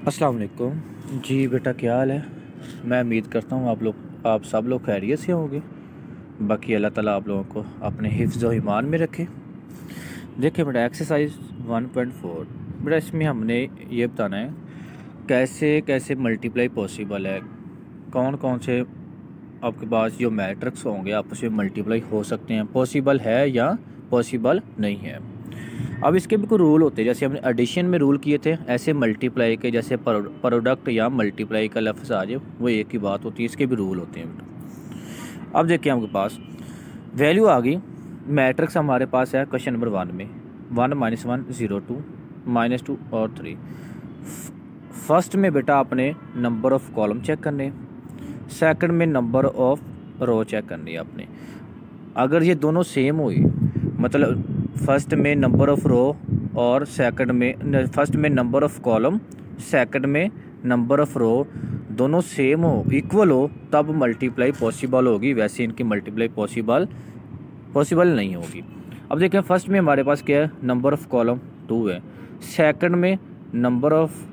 अस्सलाम वालेकुम। जी बेटा, क्या हाल है? मैं उम्मीद करता हूँ आप लोग, आप सब लोग खैरियत से होंगे। बाकी अल्लाह ताला आप लोगों को अपने हिफ्ज़ और ईमान में रखे। देखिए बेटा एक्सरसाइज 1.4 बेटा, इसमें हमने ये बताना है, कैसे कैसे मल्टीप्लाई पॉसिबल है? कौन कौन से आपके पास जो मैट्रिक्स होंगे, आपस में मल्टीप्लाई हो सकते हैं? पॉसिबल है या पॉसिबल नहीं है? अब इसके भी कोई रूल होते हैं। जैसे हमने एडिशन में रूल किए थे, ऐसे मल्टीप्लाई के, जैसे प्रोडक्ट या मल्टीप्लाई का लफ्ज़ आ जाए, वो एक ही बात होती है, इसके भी रूल होते हैं। अब देखिए आपके पास वैल्यू आ गई मैट्रिक्स हमारे पास है क्वेश्चन नंबर वन में। One minus one zero two minus two और थ्री फ़र्स्ट में बेटा आपने नंबर ऑफ़ कॉलम चेक करने सेकंड में नंबर ऑफ़ रो चेक करनी है आपने। अगर ये दोनों सेम हुई मतलब फ़र्स्ट में नंबर ऑफ़ रो और सेकंड में फ़र्स्ट में नंबर ऑफ़ कॉलम सेकंड में नंबर ऑफ़ रो दोनों सेम हो इक्वल हो, तब मल्टीप्लाई पॉसिबल होगी। वैसे इनकी मल्टीप्लाई पॉसिबल पॉसिबल नहीं होगी। अब देखें फ़र्स्ट में हमारे पास क्या है? नंबर ऑफ़ कॉलम टू है। सेकंड में नंबर ऑफ़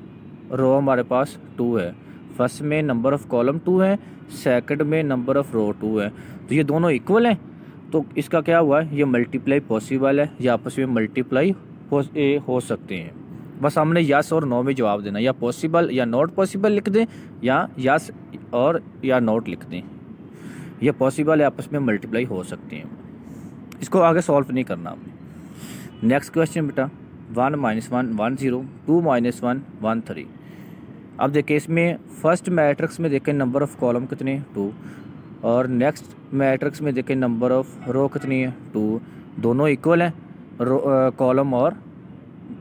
रो हमारे पास टू है। फ़र्स्ट में नंबर ऑफ़ कॉलम टू है। सेकंड में नंबर ऑफ़ रो टू है। तो ये दोनों इक्वल हैं? तो इसका क्या हुआ? है ये मल्टीप्लाई पॉसिबल है। या आपस में मल्टीप्लाई हो, हो सकते हैं। बस हमने यस और नो में जवाब देना या पॉसिबल या नॉट पॉसिबल लिख दें या यस और या नॉट लिख दें। ये पॉसिबल है आपस में मल्टीप्लाई हो सकते हैं। इसको आगे सॉल्व नहीं करना आपने नेक्स्ट क्वेश्चन बेटा। One minus one one zero two minus one one three अब देखिए इसमें फ़र्स्ट मैट्रिक्स में देखें नंबर ऑफ़ कॉलम कितने? टू और नेक्स्ट मैट्रिक्स में देखें नंबर ऑफ़ रो कितनी है? टू दोनों इक्वल हैं। कॉलम और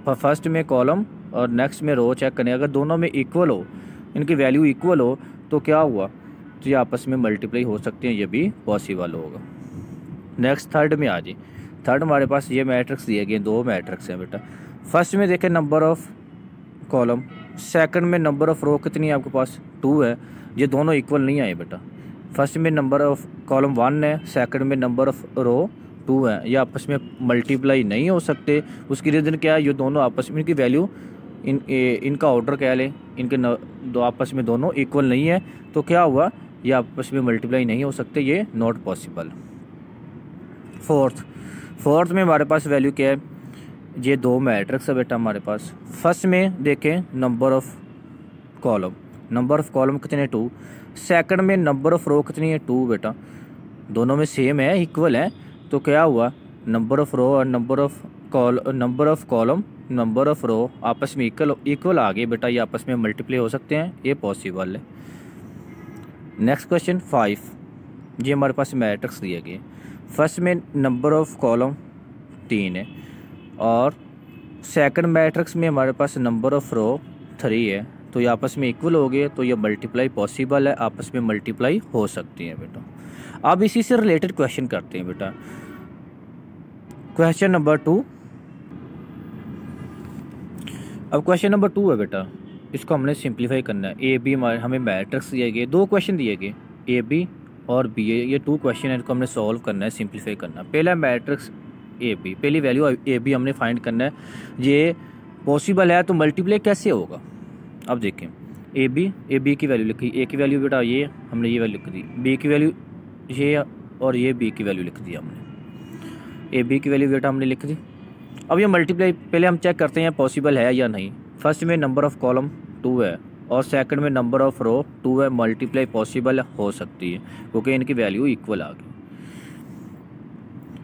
फ़र्स्ट में कॉलम और नेक्स्ट में रो चेक करें। अगर दोनों में इक्वल हो, इनकी वैल्यू इक्वल हो तो क्या हुआ? तो ये आपस में मल्टीप्लाई हो सकते हैं, ये भी पॉसिबल होगा। नेक्स्ट थर्ड में आ जाए थर्ड हमारे पास ये मैट्रिक्स दिए गए दो मैट्रिक्स हैं बेटा। फ़र्स्ट में देखें नंबर ऑफ़ कॉलम सेकंड में नंबर ऑफ़ रो कितनी है आपके पास? टू है। ये दोनों इक्वल नहीं आए बेटा। फ़र्स्ट में नंबर ऑफ़ कॉलम वन है सेकंड में नंबर ऑफ़ रो टू है। ये आपस में मल्टीप्लाई नहीं हो सकते। उसकी रीज़न क्या है? ये दोनों आपस में इनकी वैल्यू इन ए, इनका ऑर्डर क्या लें। इनके न, दो आपस में दोनों इक्वल नहीं है। तो क्या हुआ? ये आपस में मल्टीप्लाई नहीं हो सकते। ये नॉट पॉसिबल फोर्थ फोर्थ में हमारे पास वैल्यू क्या है? ये दो मैट्रिक्स है बेटा हमारे पास। फ़र्स्ट में देखें number of column number of column कितने टू सेकंड में नंबर ऑफ़ रो कितनी है टू बेटा। दोनों में सेम है इक्वल है। तो क्या हुआ? नंबर ऑफ़ रो और number of call number of column number of row आपस में इक्वल इक्वल आ गए बेटा। ये आपस में मल्टीप्लाई हो सकते हैं। ये पॉसिबल है। नेक्स्ट क्वेश्चन फाइव ये हमारे पास मैट्रिक्स दिए गए। फ़र्स्ट में नंबर ऑफ़ कॉलम तीन है। और सेकंड मैट्रिक्स में हमारे पास नंबर ऑफ़ रो थ्री है। तो ये आपस में इक्वल हो गए तो ये मल्टीप्लाई पॉसिबल है, आपस में मल्टीप्लाई हो सकती हैं बेटा। अब इसी से रिलेटेड क्वेश्चन करते हैं बेटा। क्वेश्चन नंबर टू अब क्वेश्चन नंबर टू है बेटा। इसको हमने सिंप्लीफाई करना है। ए बी हमें मैट्रिक्स दिए गए। दो क्वेश्चन दिए गए। ए बी और बी ए ये टू क्वेश्चन है, इनको हमने सॉल्व करना है सिंप्लीफाई करना है। पहला मैट्रिक्स ए बी पहली वैल्यू ए बी हमने फाइंड करना है। ये पॉसिबल है तो मल्टीप्लाई कैसे होगा? अब देखें। ए बी ए बी की वैल्यू लिखी। ए की वैल्यू बेटा ये, हमने ये वैल्यू लिख दी। बी की वैल्यू ये और ये बी की वैल्यू लिख दी हमने। ए बी की वैल्यू बेटा हमने लिख दी। अब ये मल्टीप्लाई पहले हम चेक करते हैं पॉसिबल है या नहीं। फ़र्स्ट में नंबर ऑफ़ कॉलम टू है और सेकंड में नंबर ऑफ़ रो टू है मल्टीप्लाई पॉसिबल हो सकती है, क्योंकि इनकी वैल्यू इक्वल आ गई।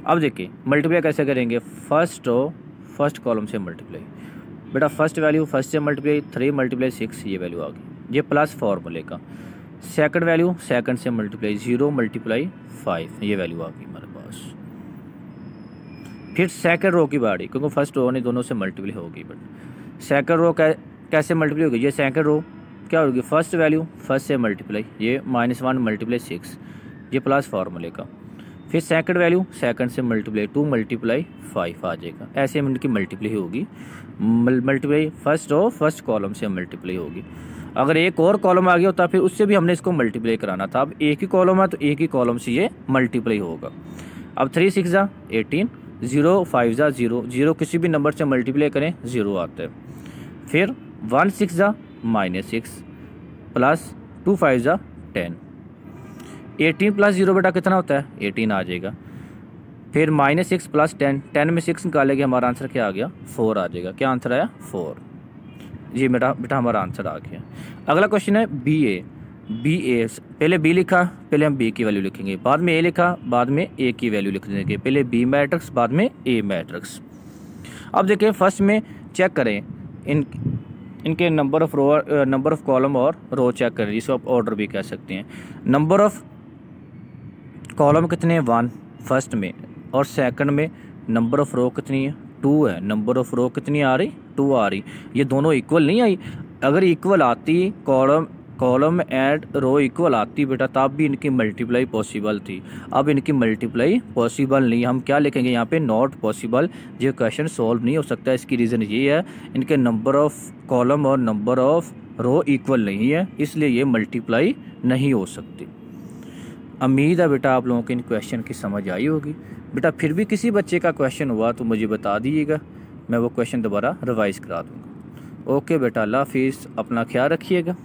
अब देखिए मल्टीप्लाई कैसे करेंगे? फ़र्स्ट रो फ़र्स्ट कॉलम से मल्टीप्लाई बेटा फ़र्स्ट वैल्यू फ़र्स्ट से मल्टीप्लाई थ्री मल्टीप्लाई सिक्स ये वैल्यू आ गई। ये प्लस फॉर्मूले का। सेकंड वैल्यू सेकंड से मल्टीप्लाई ज़ीरो मल्टीप्लाई फाइव ये वैल्यू आ गई हमारे पास। फिर सेकंड रो की बारी, क्योंकि फ़र्स्ट रो ने दोनों से मल्टीप्लाई होगी बट सेकंड रो कैसे मल्टीप्लाई होगी? ये सेकंड रो क्या होगी? फ़र्स्ट वैल्यू फ़र्स्ट से मल्टीप्लाई ये माइनस वन मल्टीप्लाई सिक्स ये प्लस फार्मूले का। फिर सेकंड वैल्यू सेकंड से मल्टीप्लाई टू मल्टीप्लाई फाइव आ जाएगा। ऐसे हम इनकी मल्टीप्लाई होगी। Multiply first row first column से मल्टीप्लाई होगी। अगर एक और कॉलम आ गया होता, फिर उससे भी हमने इसको मल्टीप्लाई कराना था। अब एक ही कॉलम है तो एक ही कॉलम से ये मल्टीप्लाई होगा। अब थ्री सिक्स ज़ा एटीन ज़ीरो फाइव ज़ा ज़ीरो ज़ीरो किसी भी नंबर से मल्टीप्लाई करें ज़ीरो आता है। फिर वन सिक्स ज़ा minus six plus two five ज़ा टेन एटीन प्लस ज़ीरो बेटा कितना होता है? एटीन आ जाएगा। फिर minus six plus ten ten में सिक्स निकालेंगे, हमारा आंसर क्या आ गया? फोर आ जाएगा। क्या आंसर आया? फोर। जी बेटा बेटा हमारा आंसर आ गया। अगला क्वेश्चन है बी ए बी ए पहले बी लिखा, पहले हम बी की वैल्यू लिखेंगे। बाद में ए लिखा, बाद में ए की वैल्यू लिख देंगे। पहले बी मैट्रिक्स बाद में ए मैट्रिक्स अब देखिए फ़र्स्ट में चेक करें। इन, इनके number of row number of column और रो चेक करें। जिसको आप ऑर्डर भी कह सकते हैं। नंबर ऑफ़ कॉलम कितने वन फ़र्स्ट में। और सेकंड में नंबर ऑफ़ रो कितनी है? टू है। नंबर ऑफ़ रो कितनी आ रही? टू आ रही। ये दोनों इक्वल नहीं आई। अगर इक्वल आती, column column and row equal आती बेटा, तब भी इनकी मल्टीप्लाई पॉसिबल थी। अब इनकी मल्टीप्लाई पॉसिबल नहीं। हम क्या लिखेंगे यहाँ पे? नॉट पॉसिबल ये क्वेश्चन सॉल्व नहीं हो सकता। इसकी रीज़न ये है, इनके नंबर ऑफ़ कॉलम और नंबर ऑफ़ रो इक्वल नहीं है। इसलिए ये मल्टीप्लाई नहीं हो सकती। उम्मीद है बेटा आप लोगों को इन क्वेश्चन की समझ आई होगी। बेटा फिर भी किसी बच्चे का क्वेश्चन हुआ तो मुझे बता दीजिएगा। मैं वो क्वेश्चन दोबारा रिवाइज़ करा दूँगा। ओके बेटा, अल्लाह हाफिज़, अपना ख्याल रखिएगा।